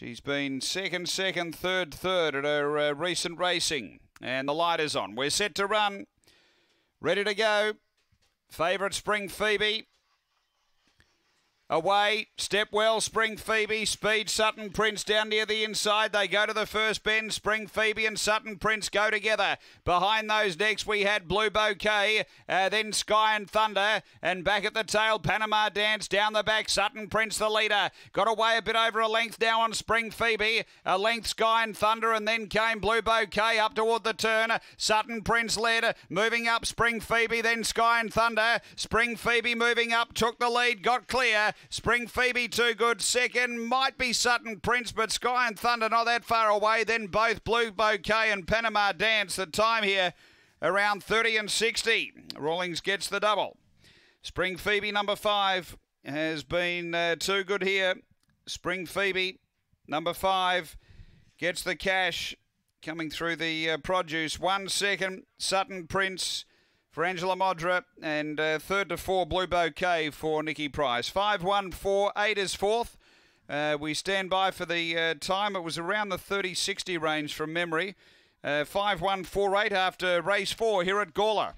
She's been second, second, third, third at her uh, recent racing. And the light is on. We're set to run. Ready to go. Favourite Spring Phoebe. Away, Stepwell, Spring Phoebe, Speed, Sutton Prince down near the inside. They go to the first bend. Spring Phoebe and Sutton Prince go together. Behind those next, we had Blue Bouquet, uh, then Sky and Thunder, and back at the tail, Panama Dance down the back. Sutton Prince, the leader, got away a bit over a length now on Spring Phoebe. A length, Sky and Thunder, and then came Blue Bouquet up toward the turn. Sutton Prince led, moving up Spring Phoebe, then Sky and Thunder. Spring Phoebe moving up, took the lead, got clear. Spring Phoebe too good. Second might be Sutton Prince, but Sky and Thunder not that far away. Then both Blue Bouquet and Panama Dance. The time here around 30 and 60. Rawlings gets the double. Spring Phoebe number five has been uh, too good here. Spring Phoebe number five gets the cash coming through the uh, produce. One second, Sutton Prince for Angela Modra, and uh, third to four, Blue Bouquet for Nikki Price. Five, one, four, eight is fourth. Uh, we stand by for the uh, time. It was around the 30 60 range from memory. Uh, 5148 after race four here at Gawler.